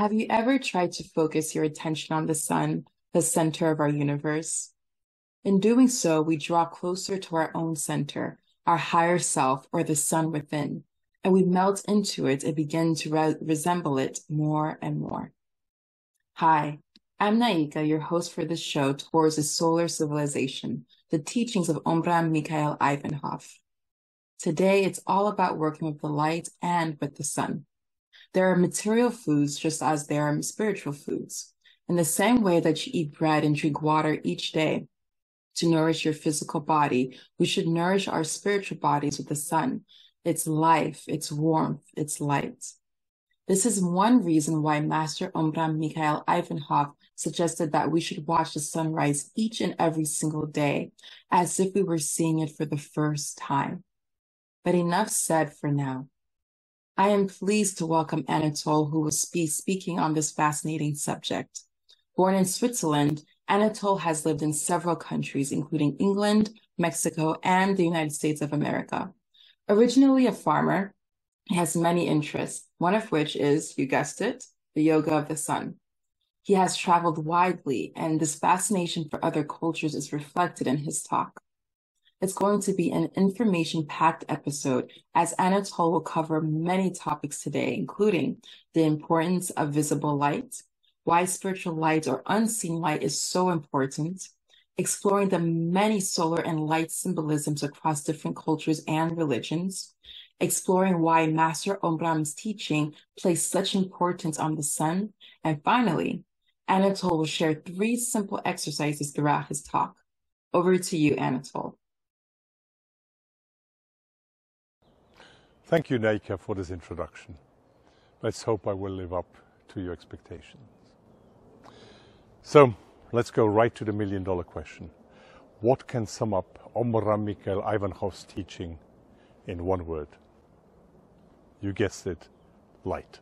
Have you ever tried to focus your attention on the sun, the center of our universe? In doing so, we draw closer to our own center, our higher self, or the sun within, and we melt into it and begin to re- resemble it more and more. Hi, I'm Naika, your host for this show, Towards a Solar Civilization, the teachings of Omraam Mikhaël Aïvanhov. Today, it's all about working with the light and with the sun. There are material foods just as there are spiritual foods. In the same way that you eat bread and drink water each day to nourish your physical body, we should nourish our spiritual bodies with the sun, its life, its warmth, its light. This is one reason why Master Omraam Mikhaël Aïvanhov suggested that we should watch the sunrise each and every single day as if we were seeing it for the first time. But enough said for now. I am pleased to welcome Anatole, who will be speaking on this fascinating subject. Born in Switzerland, Anatole has lived in several countries, including England, Mexico, and the United States of America. Originally a farmer, he has many interests, one of which is, you guessed it, the yoga of the sun. He has traveled widely, and this fascination for other cultures is reflected in his talk. It's going to be an information packed episode as Anatole will cover many topics today, including the importance of visible light, why spiritual light or unseen light is so important, exploring the many solar and light symbolisms across different cultures and religions, exploring why Master Omraam's teaching placed such importance on the sun, and finally, Anatole will share three simple exercises throughout his talk. Over to you, Anatole. Thank you, Naika, for this introduction. Let's hope I will live up to your expectations. So, let's go right to the million dollar question. What can sum up Omraam Mikhaël Aïvanhov's teaching in one word? You guessed it, light.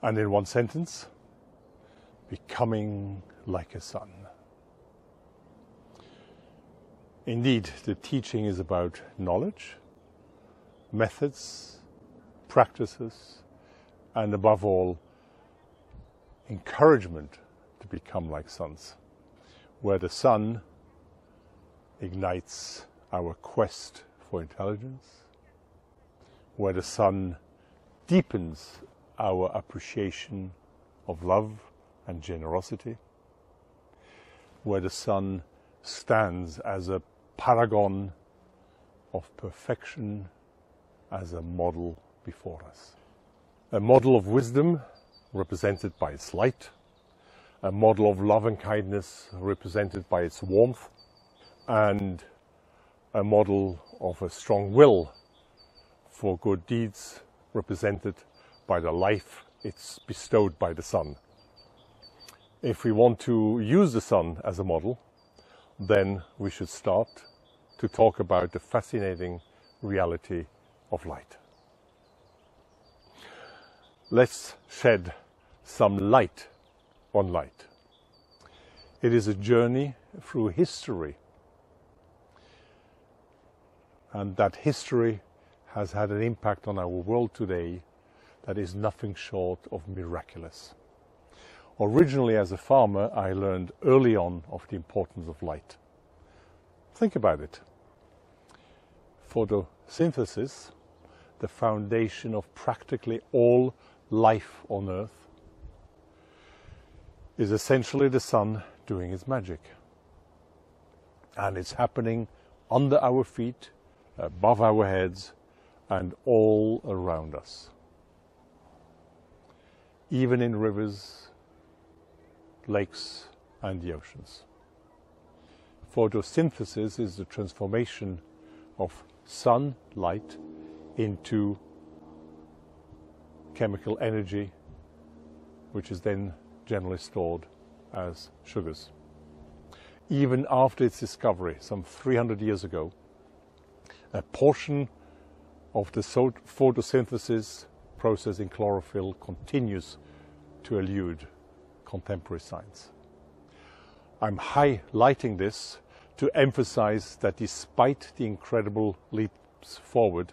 And in one sentence, becoming like a sun. Indeed, the teaching is about knowledge, methods, practices, and above all, encouragement become like suns, where the sun ignites our quest for intelligence, where the sun deepens our appreciation of love and generosity, where the sun stands as a paragon of perfection as a model before us. A model of wisdom represented by its light, a model of love and kindness represented by its warmth, and a model of a strong will for good deeds represented by the life it's bestowed by the sun. If we want to use the sun as a model, then we should start to talk about the fascinating reality of light. Let's shed some light on light. It is a journey through history, and that history has had an impact on our world today that is nothing short of miraculous. Originally, as a farmer, I learned early on of the importance of light. Think about it. Photosynthesis the foundation of practically all life on Earth, is essentially the sun doing its magic. And it's happening under our feet, above our heads, and all around us. Even in rivers, lakes, and the oceans. Photosynthesis is the transformation of sunlight into chemical energy, which is then generally stored as sugars. even after its discovery some 300 years ago, a portion of the photosynthesis process in chlorophyll continues to elude contemporary science. I'm highlighting this to emphasize that despite the incredible leaps forward,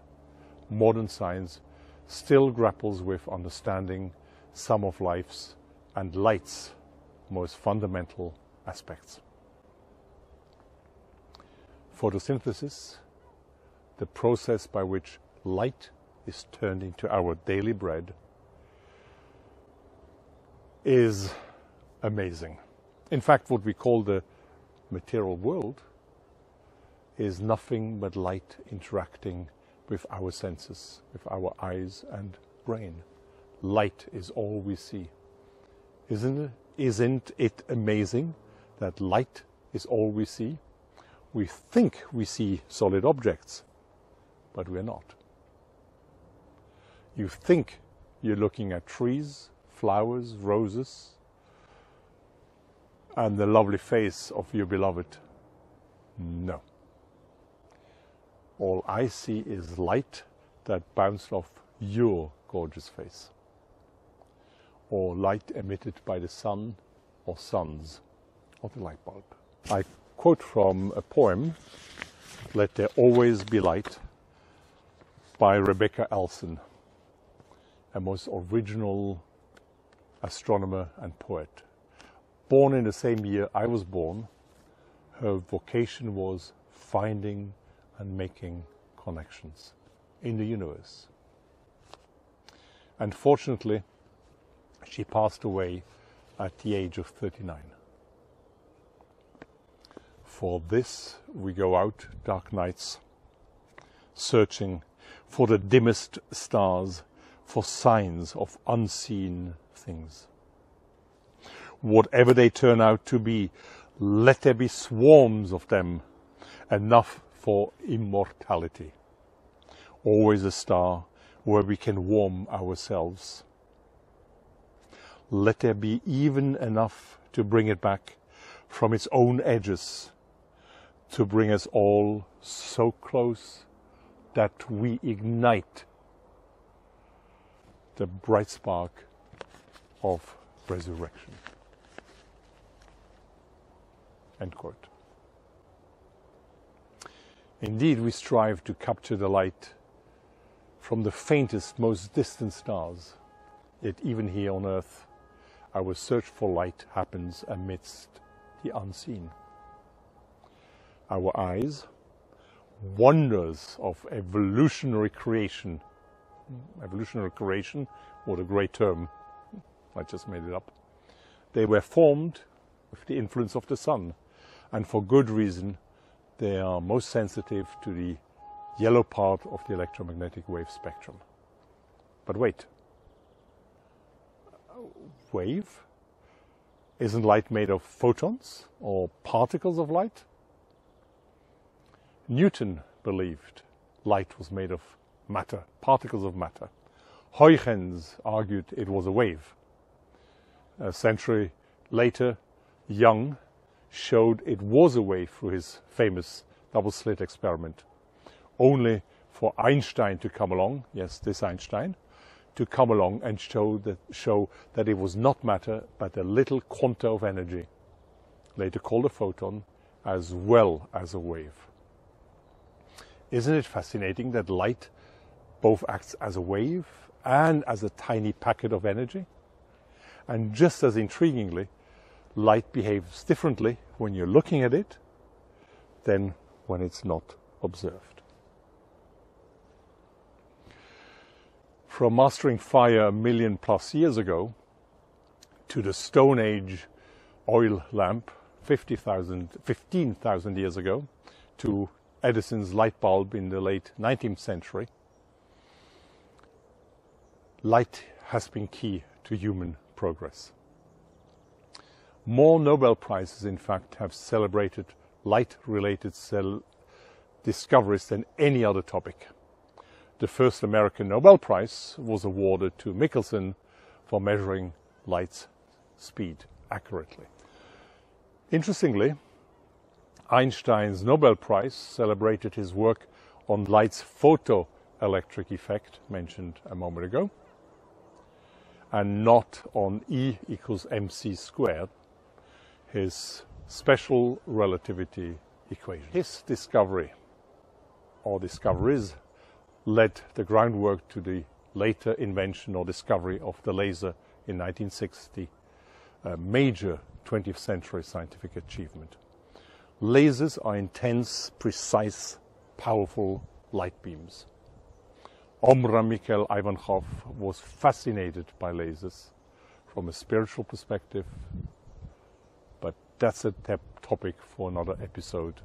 modern science still grapples with understanding some of life's and light's most fundamental aspects. Photosynthesis, the process by which light is turned into our daily bread, is amazing. In fact, what we call the material world is nothing but light interacting with our senses, with our eyes and brain. Light is all we see. Isn't it, isn't it amazing that light is all we see? We think we see solid objects, but we're not. You think you're looking at trees, flowers, roses, and the lovely face of your beloved. No. All I see is light that bounced off your gorgeous face, or light emitted by the sun or suns or the light bulb. I quote from a poem, Let There Always Be Light, by Rebecca Elson, a most original astronomer and poet born in the same year I was born, her vocation was finding and making connections in the universe. Unfortunately, she passed away at the age of 39. For this, we go out dark nights, searching for the dimmest stars, for signs of unseen things whatever they turn out to be, let there be swarms of them, enough for immortality. Always a star where we can warm ourselves. Let there be even enough to bring it back from its own edges, to bring us all so close that we ignite the bright spark of resurrection. End quote. Indeed, we strive to capture the light from the faintest, most distant stars. Yet even here on Earth, our search for light happens amidst the unseen. Our eyes, wonders of evolutionary creation, evolutionary creation, what a great term, I just made it up. They were formed with the influence of the sun and for good reason, they are most sensitive to the yellow part of the electromagnetic wave spectrum. But wait, wave? Isn't light made of photons or particles of light? Newton believed light was made of matter, particles of matter. Huygens argued it was a wave. A century later, Young showed it was a wave through his famous double slit experiment. Only for Einstein to come along, yes, this Einstein, to come along and show that, show that it was not matter but a little quanta of energy, later called a photon, as well as a wave. Isn't it fascinating that light both acts as a wave and as a tiny packet of energy? And just as intriguingly, light behaves differently when you're looking at it than when it's not observed. From mastering fire a million plus years ago to the Stone Age oil lamp 50,000, 15,000 years ago to Edison's light bulb in the late 19th century, light has been key to human progress. More Nobel Prizes, in fact, have celebrated light-related cell discoveries than any other topic. The first American Nobel Prize was awarded to Michelson for measuring light's speed accurately. Interestingly, Einstein's Nobel Prize celebrated his work on light's photoelectric effect, mentioned a moment ago, and not on E equals mc squared, his special relativity equation. His discovery, or discoveries, led the groundwork to the later invention or discovery of the laser in 1960, a major 20th century scientific achievement. Lasers are intense, precise, powerful light beams. Omraam Mikhaël Aïvanhov was fascinated by lasers from a spiritual perspective, but that's a topic for another episode,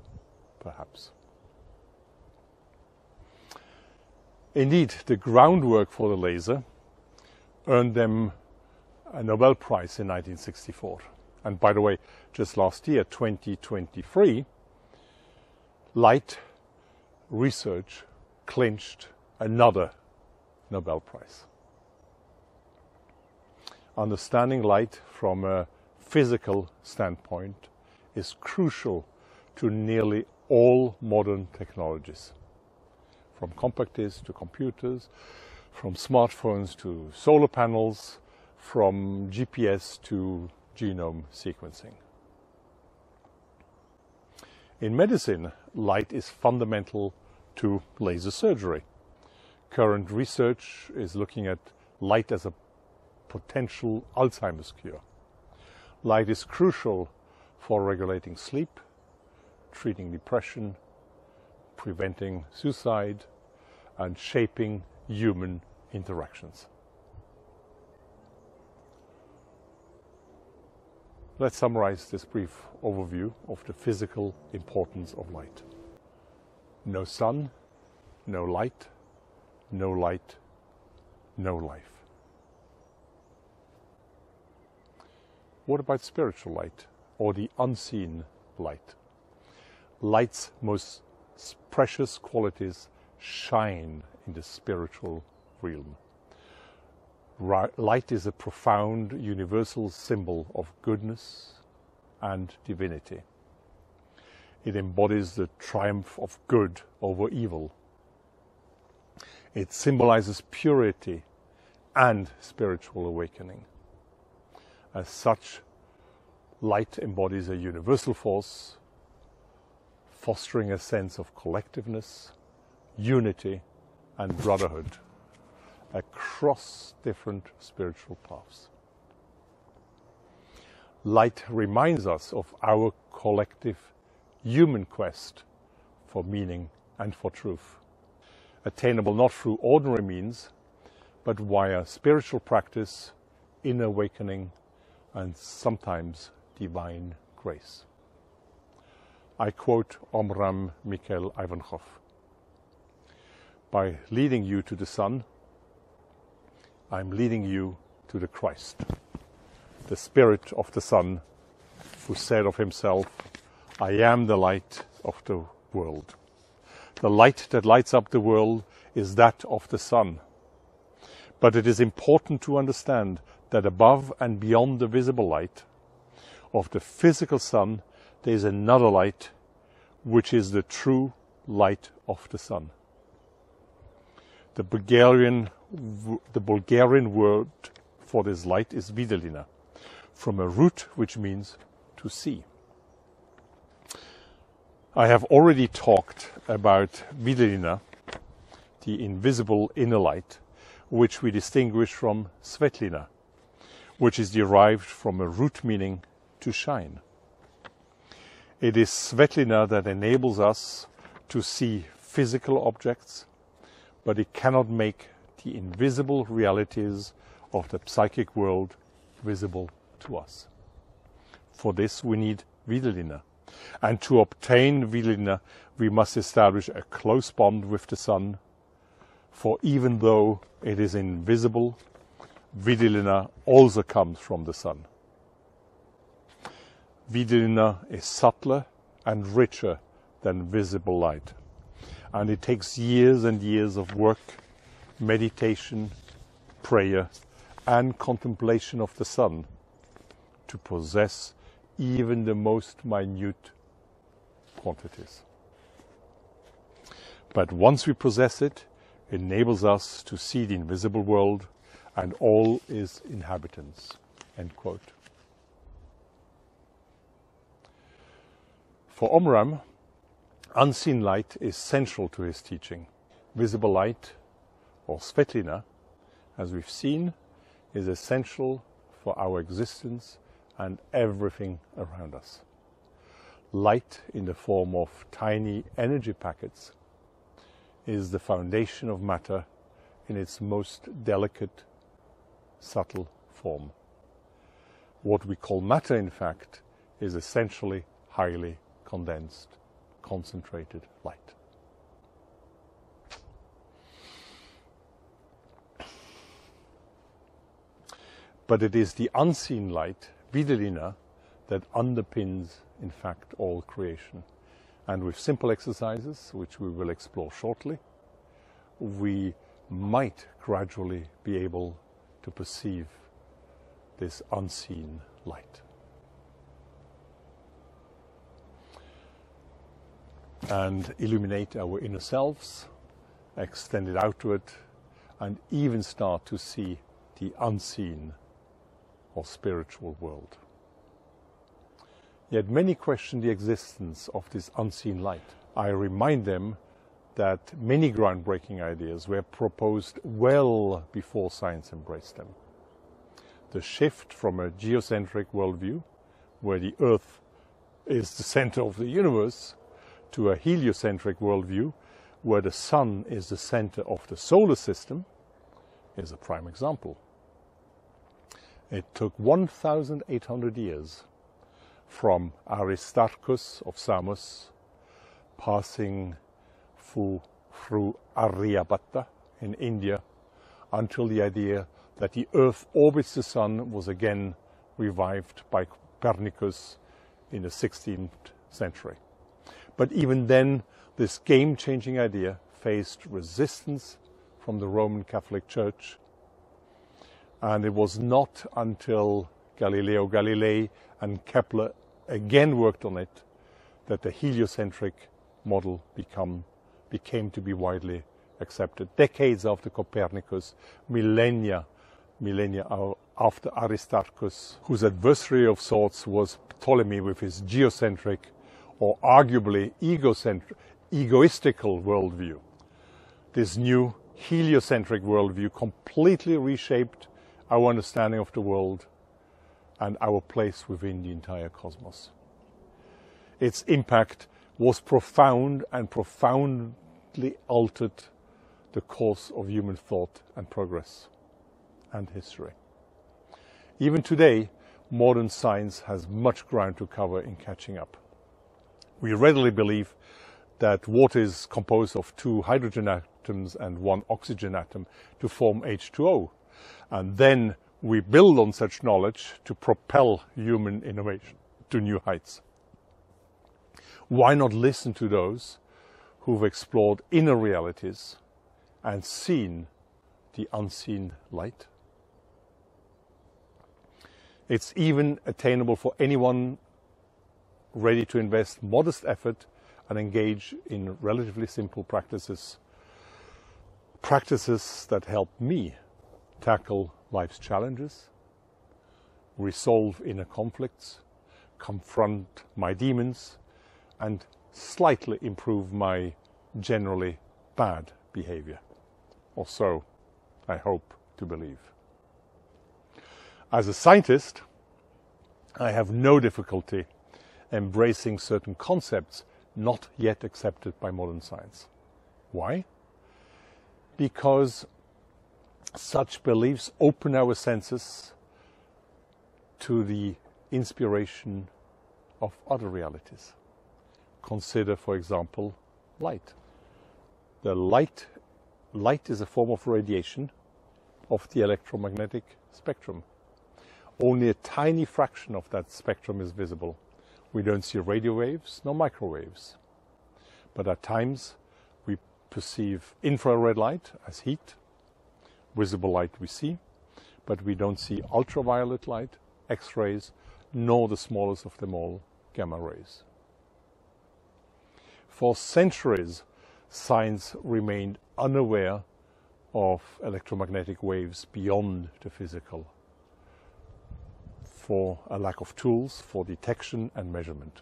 perhaps. Indeed, the groundwork for the laser earned them a Nobel Prize in 1964. And by the way, just last year, 2023, light research clinched another Nobel Prize. Understanding light from a physical standpoint is crucial to nearly all modern technologies, from compact discs to computers, from smartphones to solar panels, from GPS to genome sequencing. In medicine, light is fundamental to laser surgery. Current research is looking at light as a potential Alzheimer's cure. Light is crucial for regulating sleep, treating depression, preventing suicide, and shaping human interactions. Let's summarize this brief overview of the physical importance of light. No sun, no light, no light, no life. What about spiritual light or the unseen light? Light's most precious qualities shine in the spiritual realm. Light is a profound universal symbol of goodness and divinity. It embodies the triumph of good over evil. It symbolizes purity and spiritual awakening. As such, light embodies a universal force, fostering a sense of collectiveness, unity, and brotherhood across different spiritual paths. Light reminds us of our collective human quest for meaning and for truth, attainable not through ordinary means, but via spiritual practice, inner awakening, and sometimes divine grace. I quote Omraam Mikhaël Aïvanhov. By leading you to the sun, I'm leading you to the Christ, the Spirit of the Son, who said of himself, I am the light of the world. The light that lights up the world is that of the sun. But it is important to understand that above and beyond the visible light of the physical sun, there is another light, which is the true light of the sun. The Bulgarian the Bulgarian word for this light is videlina, from a root which means to see. I have already talked about videlina, the invisible inner light, which we distinguish from svetlina, which is derived from a root meaning to shine. It is svetlina that enables us to see physical objects, but it cannot make the invisible realities of the psychic world visible to us. For this we need Videlina. And to obtain Videlina, we must establish a close bond with the sun. For even though it is invisible, Videlina also comes from the sun. Videlina is subtler and richer than visible light. And it takes years and years of work meditation, prayer, and contemplation of the sun to possess even the most minute quantities. But once we possess it, it enables us to see the invisible world and all its inhabitants. End quote. For Omraam, unseen light is central to his teaching. Visible light, or Svetlina, as we've seen, is essential for our existence and everything around us. Light in the form of tiny energy packets is the foundation of matter in its most delicate, subtle form. What we call matter, in fact, is essentially highly condensed, concentrated light. But it is the unseen light, Videlina, that underpins, in fact, all creation. And with simple exercises, which we will explore shortly, we might gradually be able to perceive this unseen light. And illuminate our inner selves, extend it outward, and even start to see the unseen or spiritual world. Yet many question the existence of this unseen light. I remind them that many groundbreaking ideas were proposed well before science embraced them. The shift from a geocentric worldview, where the Earth is the center of the universe, to a heliocentric worldview, where the Sun is the center of the solar system, is a prime example. It took 1,800 years from Aristarchus of Samos, passing through, through Aryabhatta in India, until the idea that the Earth orbits the Sun was again revived by Copernicus in the 16th century. But even then, this game changing idea faced resistance from the Roman Catholic Church and it was not until Galileo Galilei and Kepler again worked on it that the heliocentric model become, became to be widely accepted. Decades after Copernicus, millennia, millennia after Aristarchus, whose adversary of sorts was Ptolemy with his geocentric or arguably egocentric, egoistical worldview. This new heliocentric worldview completely reshaped our understanding of the world, and our place within the entire cosmos. Its impact was profound and profoundly altered the course of human thought and progress and history. Even today, modern science has much ground to cover in catching up. We readily believe that water is composed of two hydrogen atoms and one oxygen atom to form H2O, and then we build on such knowledge to propel human innovation to new heights. Why not listen to those who've explored inner realities and seen the unseen light? It's even attainable for anyone ready to invest modest effort and engage in relatively simple practices. Practices that help me tackle life's challenges, resolve inner conflicts, confront my demons, and slightly improve my generally bad behavior. Or so I hope to believe. As a scientist, I have no difficulty embracing certain concepts not yet accepted by modern science. Why? Because such beliefs open our senses to the inspiration of other realities. Consider, for example, light. The light, light is a form of radiation of the electromagnetic spectrum. Only a tiny fraction of that spectrum is visible. We don't see radio waves nor microwaves. But at times we perceive infrared light as heat visible light we see, but we don't see ultraviolet light, X-rays, nor the smallest of them all, gamma rays. For centuries, science remained unaware of electromagnetic waves beyond the physical for a lack of tools for detection and measurement.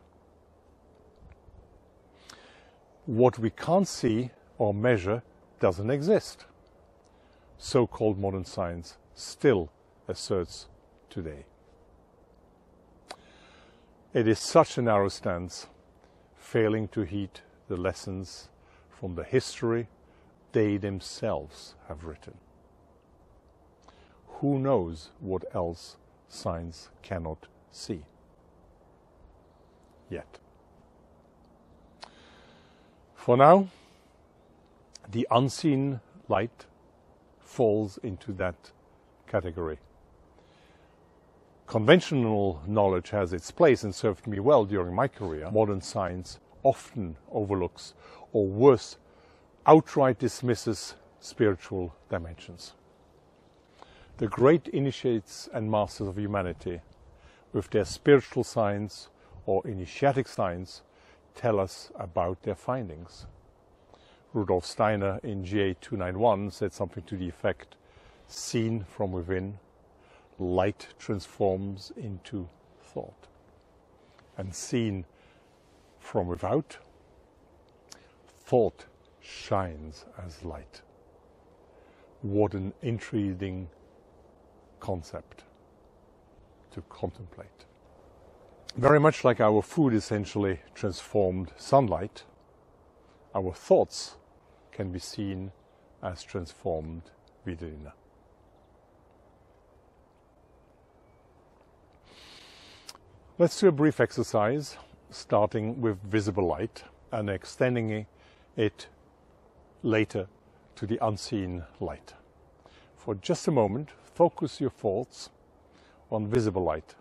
What we can't see or measure doesn't exist. So-called modern science still asserts today. It is such a narrow stance, failing to heed the lessons from the history they themselves have written. Who knows what else science cannot see yet? For now, the unseen light falls into that category. Conventional knowledge has its place and served me well during my career. Modern science often overlooks, or worse, outright dismisses spiritual dimensions. The great initiates and masters of humanity, with their spiritual science or initiatic science, tell us about their findings. Rudolf Steiner in GA 291 said something to the effect seen from within, light transforms into thought. And seen from without, thought shines as light. What an intriguing concept to contemplate. Very much like our food essentially transformed sunlight, our thoughts can be seen as transformed Videlina. Let's do a brief exercise starting with visible light and extending it later to the unseen light. For just a moment, focus your thoughts on visible light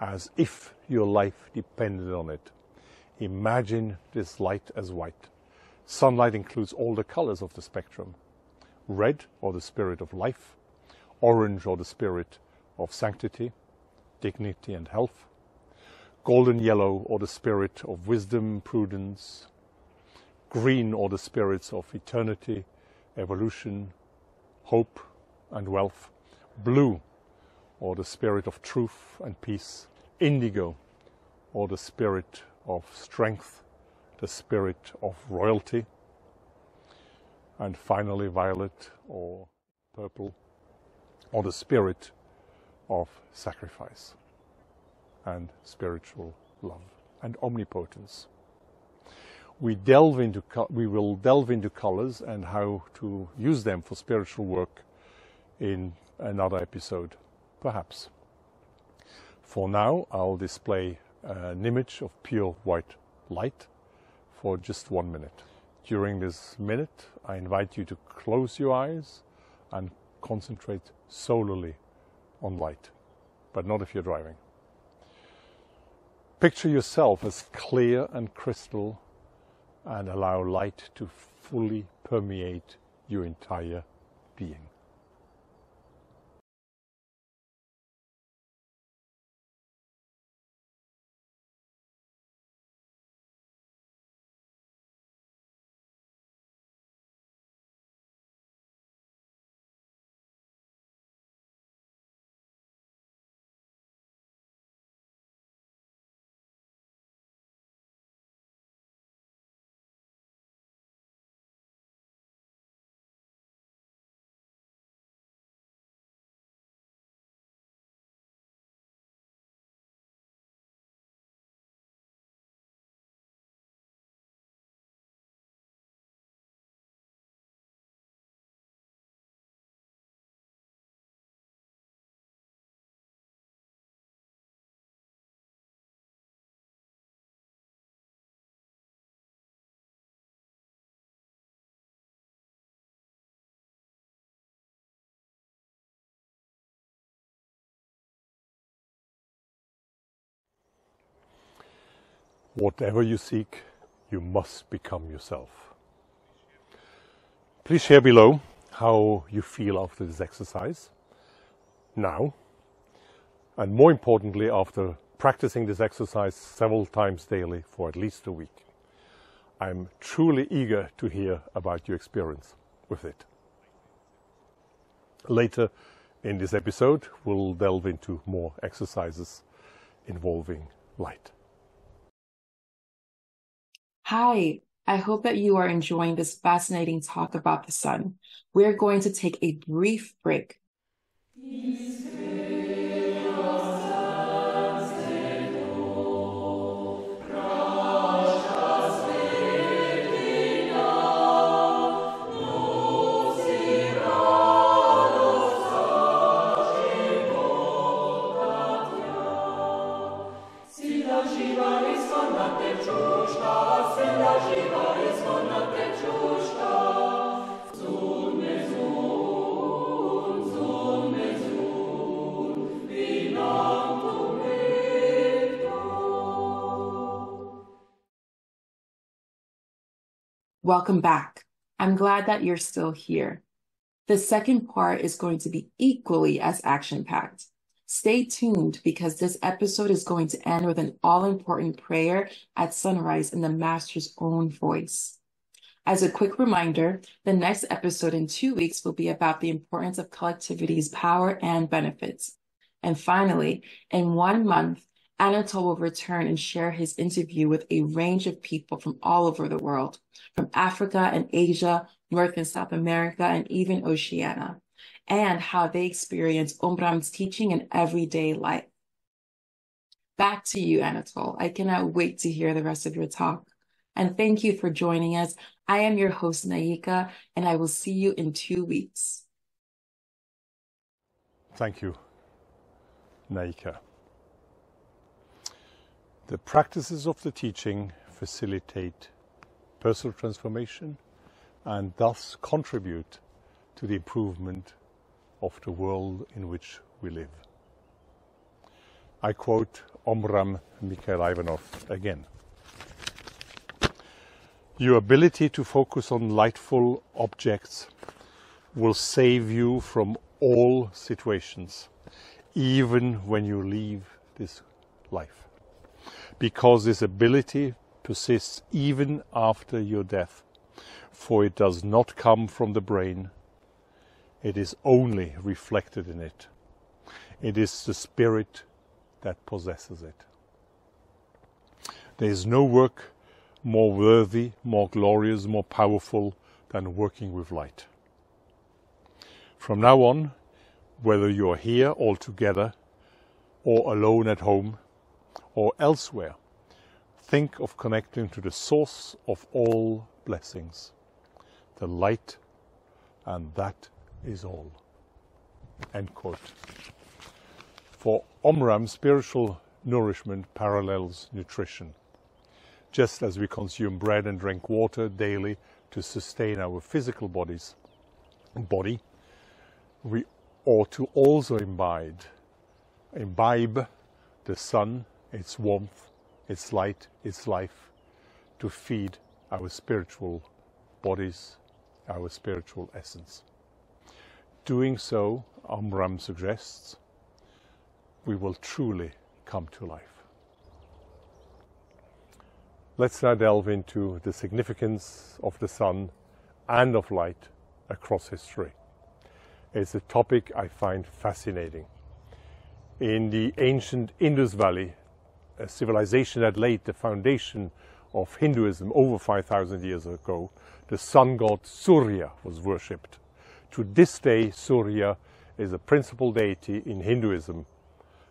as if your life depended on it. Imagine this light as white. Sunlight includes all the colors of the spectrum. Red, or the spirit of life. Orange, or the spirit of sanctity, dignity and health. Golden yellow, or the spirit of wisdom, prudence. Green, or the spirits of eternity, evolution, hope and wealth. Blue, or the spirit of truth and peace. Indigo, or the spirit of strength, the spirit of royalty. And finally, violet or purple, or the spirit of sacrifice and spiritual love and omnipotence. We delve into we will delve into colors and how to use them for spiritual work in another episode, perhaps. For now, I'll display an image of pure white light for just one minute. During this minute, I invite you to close your eyes and concentrate solely on light, but not if you're driving. Picture yourself as clear and crystal and allow light to fully permeate your entire being. Whatever you seek, you must become yourself. Please share below how you feel after this exercise now, and more importantly, after practicing this exercise several times daily for at least a week. I'm truly eager to hear about your experience with it. Later in this episode, we'll delve into more exercises involving light. Hi, I hope that you are enjoying this fascinating talk about the sun. We're going to take a brief break. Welcome back. I'm glad that you're still here. The second part is going to be equally as action packed. Stay tuned because this episode is going to end with an all important prayer at sunrise in the Master's own voice. As a quick reminder, the next episode in two weeks will be about the importance of collectivity's power and benefits. And finally, in one month, Anatole will return and share his interview with a range of people from all over the world, from Africa and Asia, North and South America, and even Oceania, and how they experience Omraam's teaching in everyday life. Back to you, Anatole. I cannot wait to hear the rest of your talk. And thank you for joining us. I am your host, Naika, and I will see you in two weeks. Thank you, Naika. The practices of the teaching facilitate personal transformation and thus contribute to the improvement of the world in which we live. I quote Omraam Mikhaël Aïvanhov again. Your ability to focus on lightful objects will save you from all situations, even when you leave this life because this ability persists even after your death, for it does not come from the brain, it is only reflected in it. It is the spirit that possesses it. There is no work more worthy, more glorious, more powerful than working with light. From now on, whether you are here all together or alone at home, or elsewhere, think of connecting to the source of all blessings, the light, and that is all. End quote. For Omraam, spiritual nourishment parallels nutrition. Just as we consume bread and drink water daily to sustain our physical bodies, body, we ought to also imbibe, imbibe the sun its warmth, its light, its life to feed our spiritual bodies, our spiritual essence. Doing so, Omraam suggests, we will truly come to life. Let's now delve into the significance of the sun and of light across history. It's a topic I find fascinating. In the ancient Indus Valley, a civilization that laid the foundation of Hinduism over 5,000 years ago, the sun god Surya was worshipped. To this day, Surya is a principal deity in Hinduism,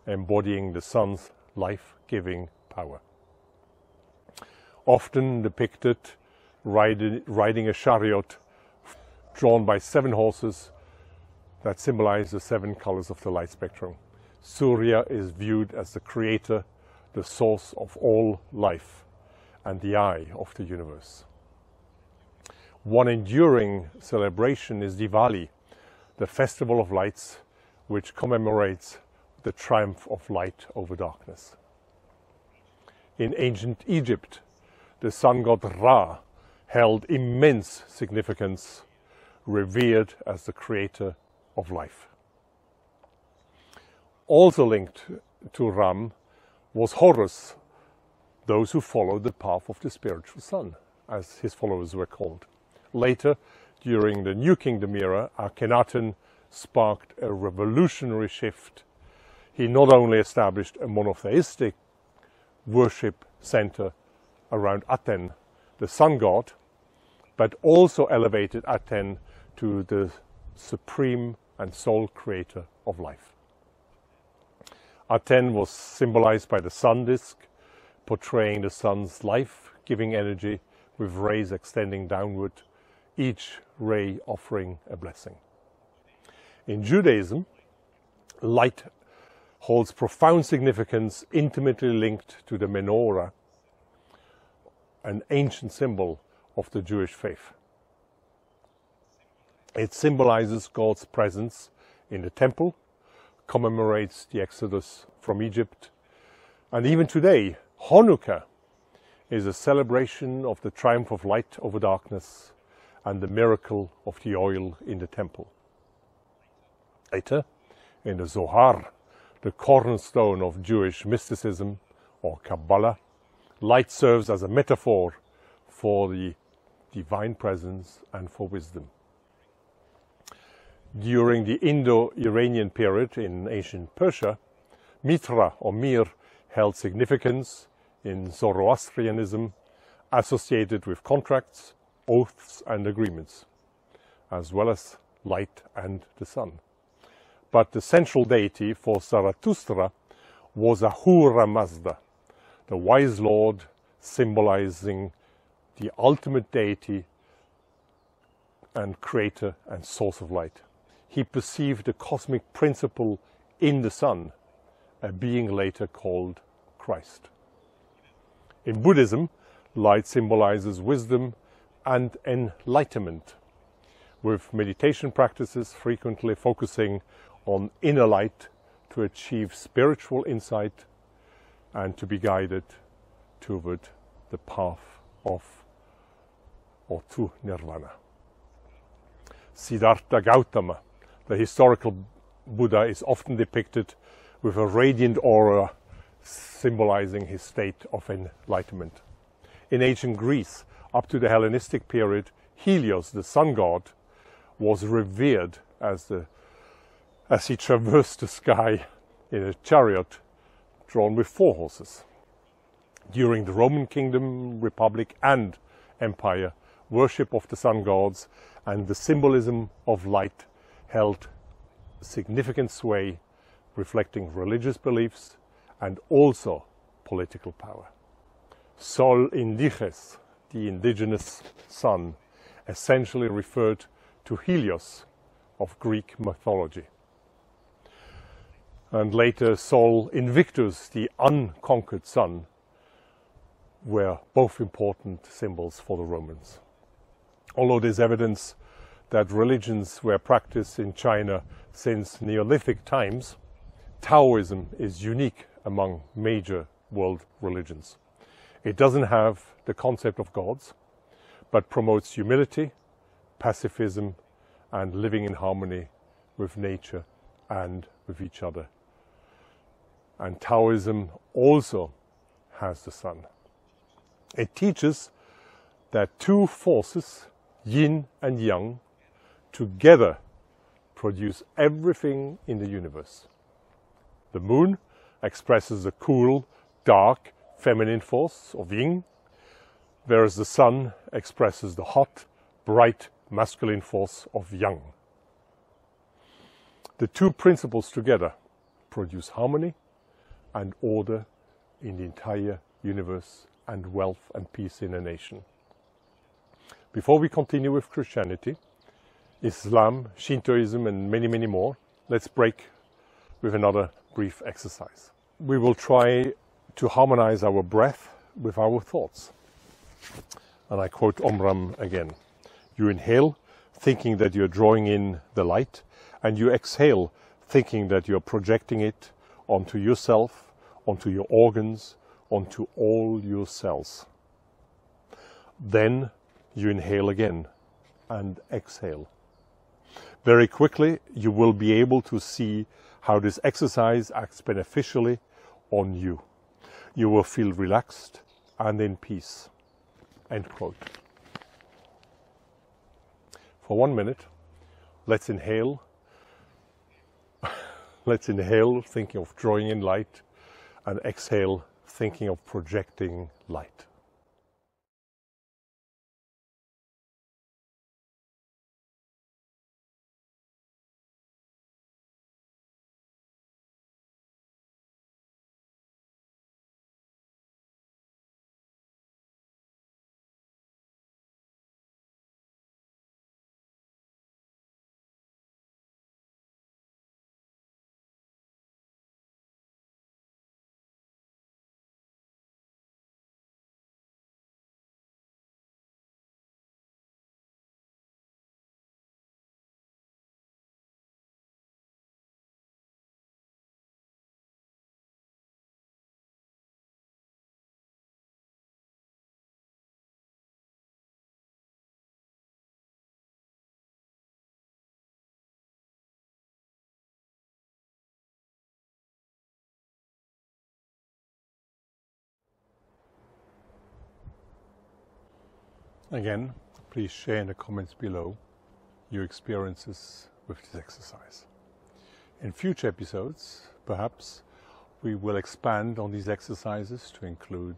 embodying the sun's life-giving power. Often depicted riding a chariot drawn by seven horses that symbolize the seven colors of the light spectrum. Surya is viewed as the creator the source of all life and the eye of the universe. One enduring celebration is Diwali, the festival of lights, which commemorates the triumph of light over darkness. In ancient Egypt, the sun god Ra held immense significance, revered as the creator of life. Also linked to Ram was Horus, those who followed the path of the spiritual sun, as his followers were called. Later, during the New Kingdom era, Akhenaten sparked a revolutionary shift. He not only established a monotheistic worship center around Aten, the sun god, but also elevated Aten to the supreme and sole creator of life. Aten was symbolized by the sun disk, portraying the sun's life-giving energy with rays extending downward, each ray offering a blessing. In Judaism, light holds profound significance intimately linked to the menorah, an ancient symbol of the Jewish faith. It symbolizes God's presence in the temple, commemorates the exodus from Egypt, and even today, Hanukkah is a celebration of the triumph of light over darkness and the miracle of the oil in the temple. Later, in the Zohar, the cornerstone of Jewish mysticism or Kabbalah, light serves as a metaphor for the divine presence and for wisdom. During the Indo-Iranian period in ancient Persia, Mitra or Mir held significance in Zoroastrianism associated with contracts, oaths and agreements, as well as light and the sun. But the central deity for Zarathustra was Ahura Mazda, the wise lord symbolizing the ultimate deity and creator and source of light. He perceived a cosmic principle in the sun, a being later called Christ. In Buddhism, light symbolizes wisdom and enlightenment, with meditation practices frequently focusing on inner light to achieve spiritual insight and to be guided toward the path of or to nirvana. Siddhartha Gautama, the historical Buddha, is often depicted with a radiant aura symbolizing his state of enlightenment. In ancient Greece, up to the Hellenistic period, Helios, the sun god, was revered as, the, as he traversed the sky in a chariot drawn with four horses. During the Roman Kingdom, Republic and Empire, worship of the sun gods and the symbolism of light held significant sway, reflecting religious beliefs and also political power. Sol Indiges, the indigenous sun, essentially referred to Helios of Greek mythology. And later Sol Invictus, the unconquered sun, were both important symbols for the Romans. Although there's evidence that religions were practiced in China since Neolithic times, Taoism is unique among major world religions. It doesn't have the concept of gods, but promotes humility, pacifism, and living in harmony with nature and with each other. And Taoism also has the sun. It teaches that two forces, yin and yang, together produce everything in the universe. The moon expresses the cool, dark, feminine force of yin, whereas the sun expresses the hot, bright, masculine force of yang. The two principles together produce harmony and order in the entire universe and wealth and peace in a nation. Before we continue with Christianity, Islam, Shintoism and many, many more, let's break with another brief exercise. We will try to harmonize our breath with our thoughts. And I quote Omraam again. You inhale, thinking that you're drawing in the light, and you exhale, thinking that you're projecting it onto yourself, onto your organs, onto all your cells. Then you inhale again and exhale. Very quickly, you will be able to see how this exercise acts beneficially on you. You will feel relaxed and in peace. End quote. For one minute, let's inhale. let's inhale, thinking of drawing in light, and exhale, thinking of projecting light. Again, please share in the comments below your experiences with this exercise. In future episodes, perhaps, we will expand on these exercises to include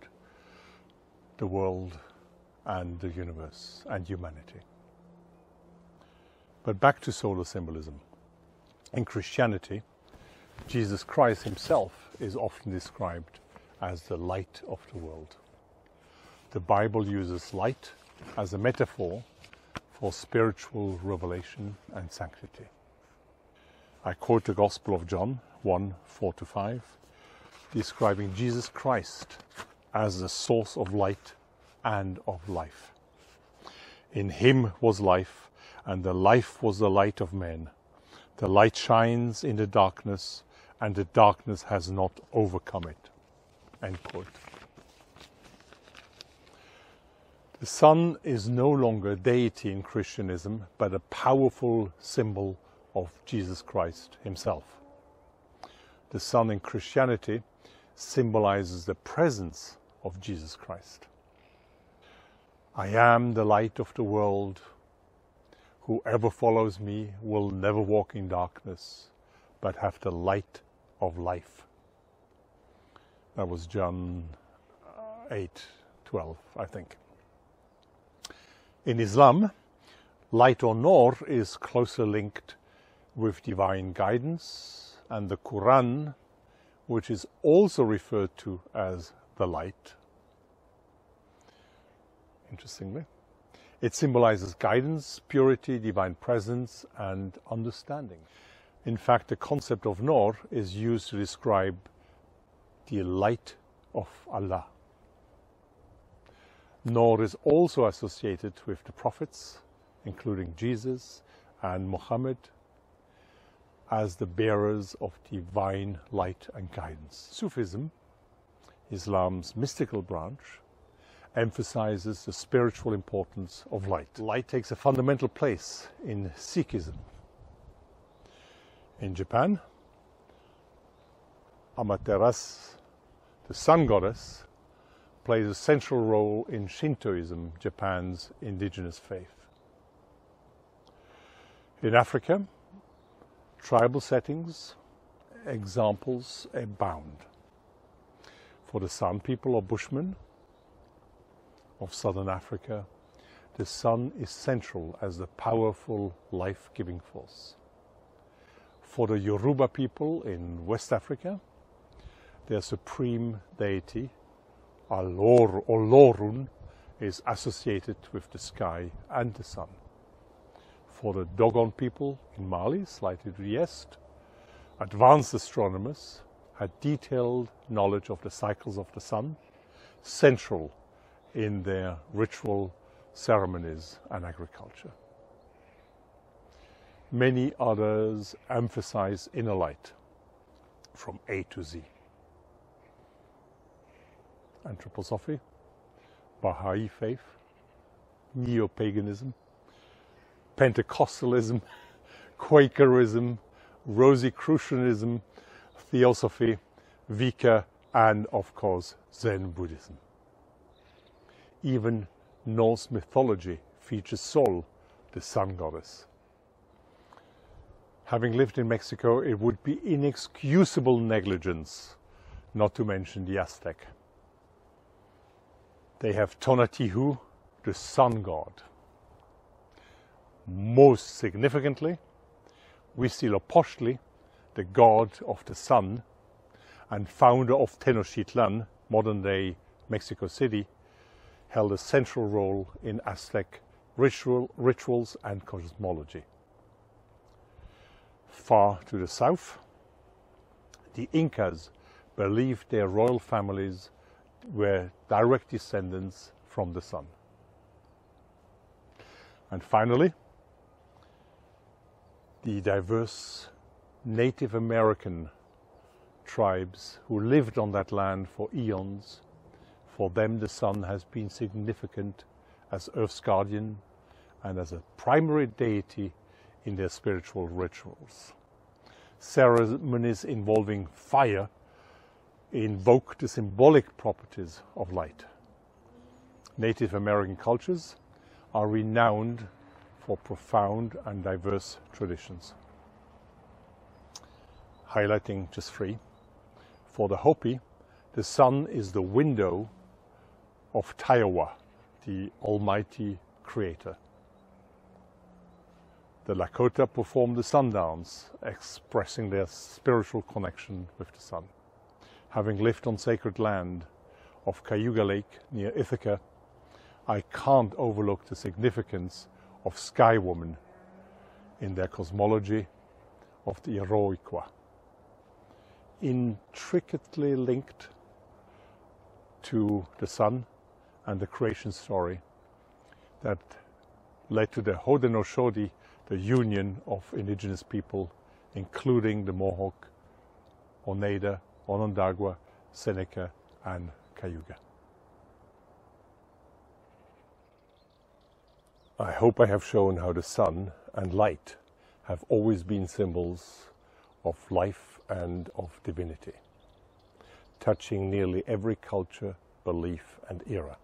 the world and the universe and humanity. But back to solar symbolism. In Christianity, Jesus Christ himself is often described as the light of the world. The Bible uses light as a metaphor for spiritual revelation and sanctity. I quote the Gospel of John 1 4 to 5, describing Jesus Christ as the source of light and of life. In him was life, and the life was the light of men. The light shines in the darkness, and the darkness has not overcome it. End quote. The sun is no longer a deity in Christianism, but a powerful symbol of Jesus Christ himself. The sun in Christianity symbolizes the presence of Jesus Christ. I am the light of the world. Whoever follows me will never walk in darkness, but have the light of life. That was John 8 12, I think. In Islam, light or nur is closely linked with divine guidance, and the Quran, which is also referred to as the light. Interestingly, it symbolizes guidance, purity, divine presence, and understanding. In fact, the concept of nur is used to describe the light of Allah. Nur is also associated with the prophets, including Jesus and Muhammad, as the bearers of divine light and guidance. Sufism, Islam's mystical branch, emphasizes the spiritual importance of light. Light takes a fundamental place in Sikhism. In Japan, Amaterasu, the sun goddess, plays a central role in Shintoism, Japan's indigenous faith. In Africa, tribal settings, examples abound. For the San people or Bushmen of southern Africa, the sun is central as the powerful life-giving force. For the Yoruba people in West Africa, their supreme deity Alor, Olorun is associated with the sky and the sun. For the Dogon people in Mali, slightly to the east, advanced astronomers had detailed knowledge of the cycles of the sun, central in their ritual ceremonies and agriculture. Many others emphasize inner light from A to Z anthroposophy, Baha'i faith, neo-paganism, Pentecostalism, Quakerism, Rosicrucianism, Theosophy, Wicca, and of course Zen Buddhism. Even Norse mythology features Sol, the sun goddess. Having lived in Mexico, it would be inexcusable negligence not to mention the Aztec. They have Tonatiuh, the sun god. Most significantly, we see Huitzilopochtli, the god of the sun and founder of Tenochtitlan, modern day Mexico City, held a central role in Aztec ritual, rituals and cosmology. Far to the south, the Incas believed their royal families were direct descendants from the sun. And finally, the diverse Native American tribes who lived on that land for eons. For them, the sun has been significant as Earth's guardian and as a primary deity in their spiritual rituals. Ceremonies involving fire invoke the symbolic properties of light. Native American cultures are renowned for profound and diverse traditions. Highlighting just three. For the Hopi, the sun is the window of Taiowa, the almighty creator. The Lakota perform the Sun Dance, expressing their spiritual connection with the sun. Having lived on sacred land of Cayuga Lake near Ithaca, I can't overlook the significance of Sky Woman in their cosmology of the Iroquois. Intricately linked to the sun and the creation story that led to the Haudenosaunee the union of indigenous people, including the Mohawk, Oneida, Onondaga, Seneca, and Cayuga. I hope I have shown how the sun and light have always been symbols of life and of divinity, touching nearly every culture, belief, and era.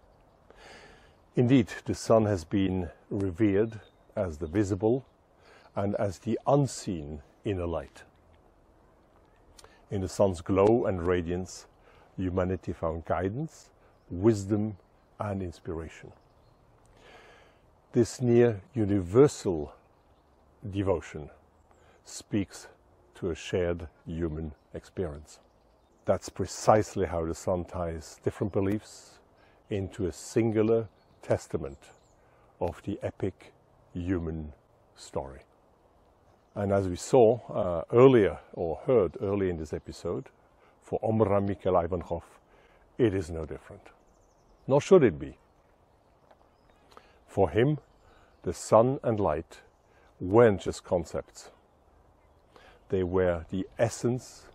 Indeed, the sun has been revered as the visible and as the unseen inner light. In the sun's glow and radiance, humanity found guidance, wisdom, and inspiration. This near universal devotion speaks to a shared human experience. That's precisely how the sun ties different beliefs into a singular testament of the epic human story. And as we saw uh, earlier, or heard earlier in this episode, for Omraam Mikhaël Aïvanhov, it is no different. Nor should it be. For him, the sun and light weren't just concepts. They were the essence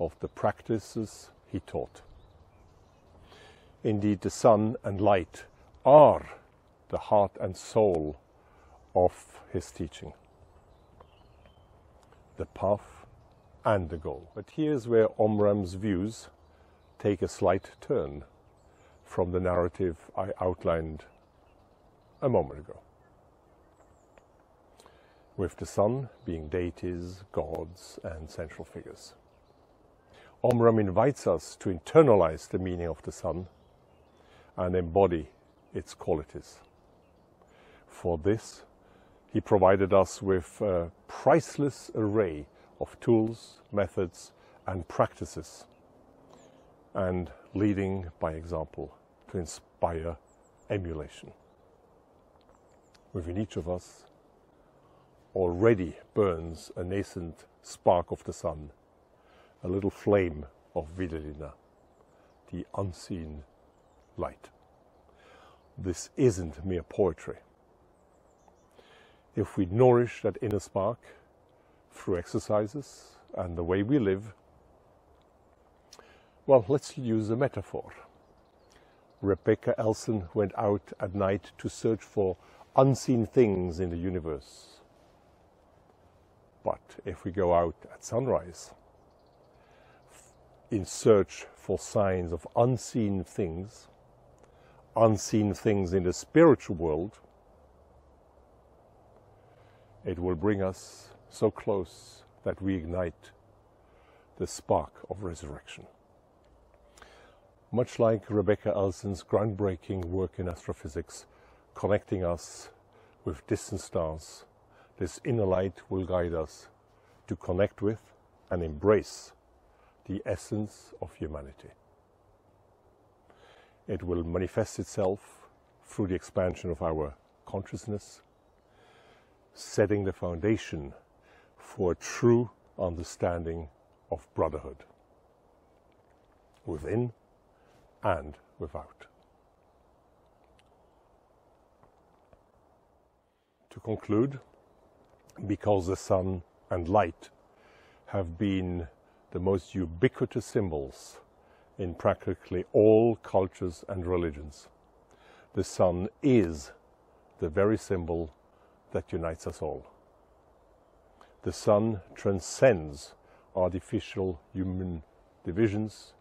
of the practices he taught. Indeed, the sun and light are the heart and soul of his teaching the path and the goal. But here's where Omraam's views take a slight turn from the narrative I outlined a moment ago. With the sun being deities, gods, and central figures. Omram invites us to internalize the meaning of the sun and embody its qualities. For this, he provided us with a priceless array of tools, methods, and practices, and leading by example to inspire emulation. Within each of us already burns a nascent spark of the sun, a little flame of Videlina, the unseen light. This isn't mere poetry if we nourish that inner spark through exercises and the way we live, well, let's use a metaphor. Rebecca Elson went out at night to search for unseen things in the universe. But if we go out at sunrise in search for signs of unseen things, unseen things in the spiritual world, it will bring us so close that we ignite the spark of resurrection. Much like Rebecca Elson's groundbreaking work in astrophysics, connecting us with distant stars, this inner light will guide us to connect with and embrace the essence of humanity. It will manifest itself through the expansion of our consciousness, setting the foundation for a true understanding of brotherhood within and without. To conclude, because the sun and light have been the most ubiquitous symbols in practically all cultures and religions. The sun is the very symbol that unites us all. The sun transcends artificial human divisions,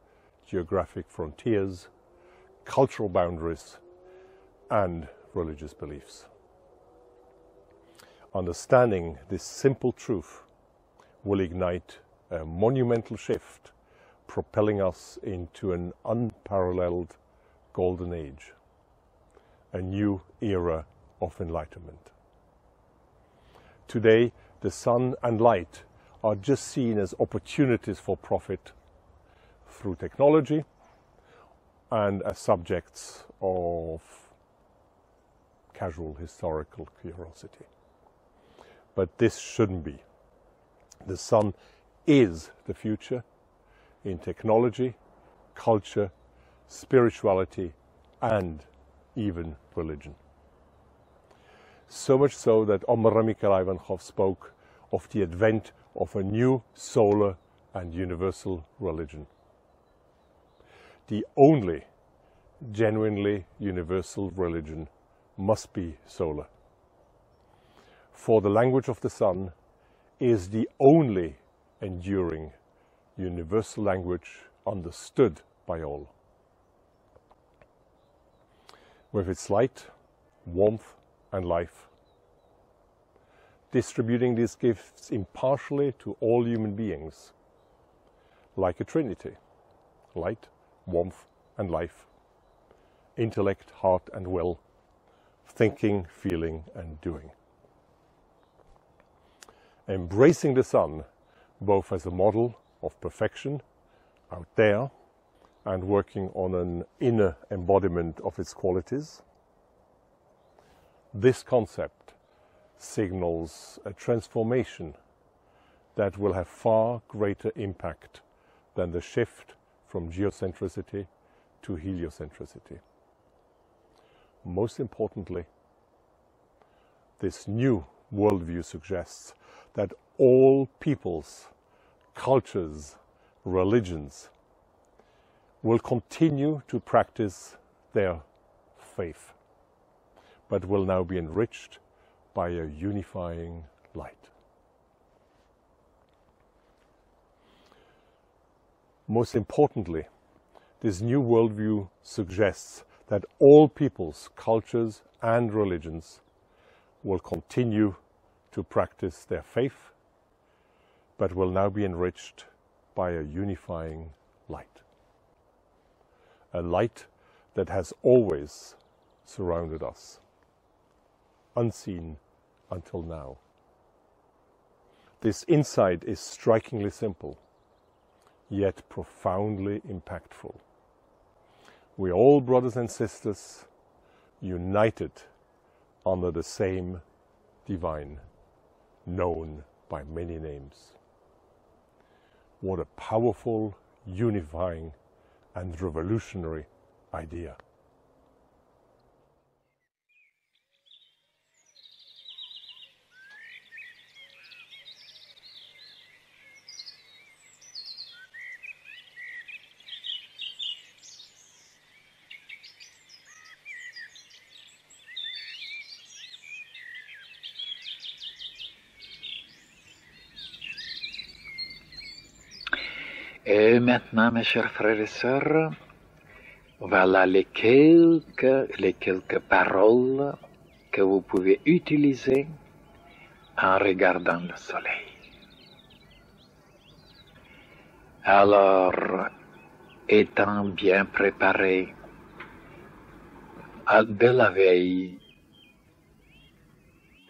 geographic frontiers, cultural boundaries, and religious beliefs. Understanding this simple truth will ignite a monumental shift, propelling us into an unparalleled golden age, a new era of enlightenment. Today, the sun and light are just seen as opportunities for profit through technology and as subjects of casual historical curiosity. But this shouldn't be. The sun is the future in technology, culture, spirituality, and even religion. So much so that Omraam Mikhaël Aïvanhov spoke of the advent of a new solar and universal religion. The only genuinely universal religion must be solar for the language of the sun is the only enduring universal language understood by all. With its light, warmth and life, distributing these gifts impartially to all human beings, like a trinity, light, warmth and life, intellect, heart and will, thinking, feeling and doing. Embracing the sun both as a model of perfection out there and working on an inner embodiment of its qualities. This concept signals a transformation that will have far greater impact than the shift from geocentricity to heliocentricity. Most importantly, this new worldview suggests that all peoples, cultures, religions will continue to practice their faith, but will now be enriched by a unifying light. Most importantly, this new worldview suggests that all peoples, cultures, and religions will continue to practice their faith, but will now be enriched by a unifying light. A light that has always surrounded us, unseen until now. This insight is strikingly simple, yet profoundly impactful. We are all brothers and sisters, united under the same divine known by many names. What a powerful, unifying, and revolutionary idea. Et maintenant, mes chers frères et sœurs, voilà les quelques, les quelques paroles que vous pouvez utiliser en regardant le soleil. Alors, étant bien préparé de la veille,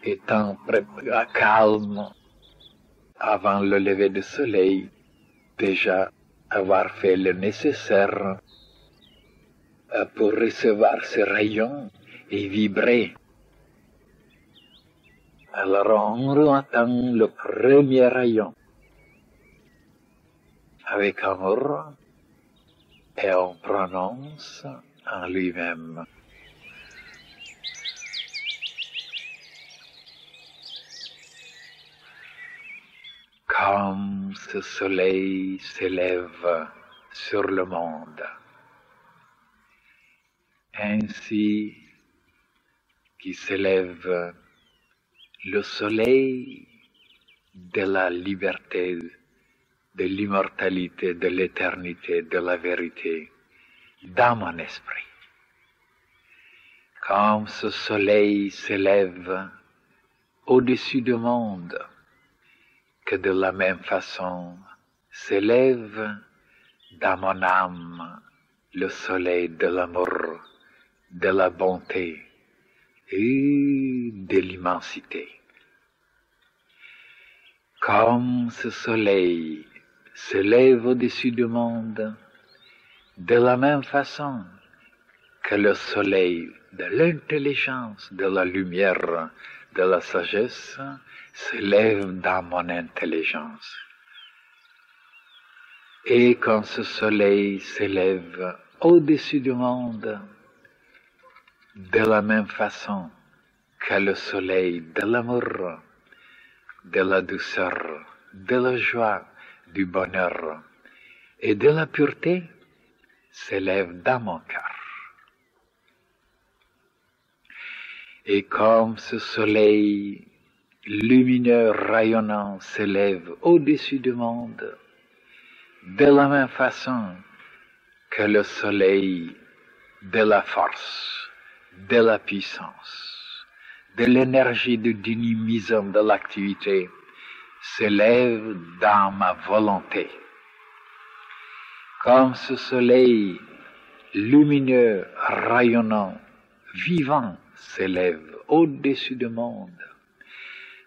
étant calme avant le lever du soleil, déjà avoir fait le nécessaire euh, pour recevoir ces rayons et vibrer. Alors on attend le premier rayon avec amour et on prononce en lui-même. Comme ce soleil s'élève sur le monde, ainsi qui s'élève le soleil de la liberté, de l'immortalité, de l'éternité, de la vérité dans mon esprit. Comme ce soleil s'élève au-dessus du monde, que de la même façon s'élève dans mon âme le soleil de l'amour, de la bonté et de l'immensité. Comme ce soleil s'élève au-dessus du monde, de la même façon que le soleil de l'intelligence, de la lumière, de la sagesse s'élève dans mon intelligence. Et quand ce soleil s'élève au-dessus du monde, de la même façon que le soleil de l'amour, de la douceur, de la joie, du bonheur et de la pureté s'élève dans mon cœur. Et comme ce soleil lumineux rayonnant s'élève au-dessus du monde, de la même façon que le soleil de la force, de la puissance, de l'énergie de dynamisme de l'activité s'élève dans ma volonté. Comme ce soleil lumineux, rayonnant, vivant s'élève au-dessus du monde,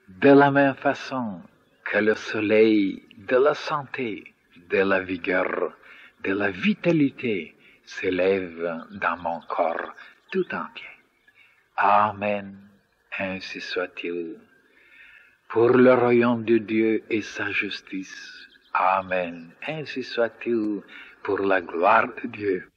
de la même façon que le soleil de la santé, de la vigueur, de la vitalité s'élève dans mon corps tout entier. Amen, ainsi soit-il. Pour le royaume de Dieu et sa justice. Amen, ainsi soit-il pour la gloire de Dieu.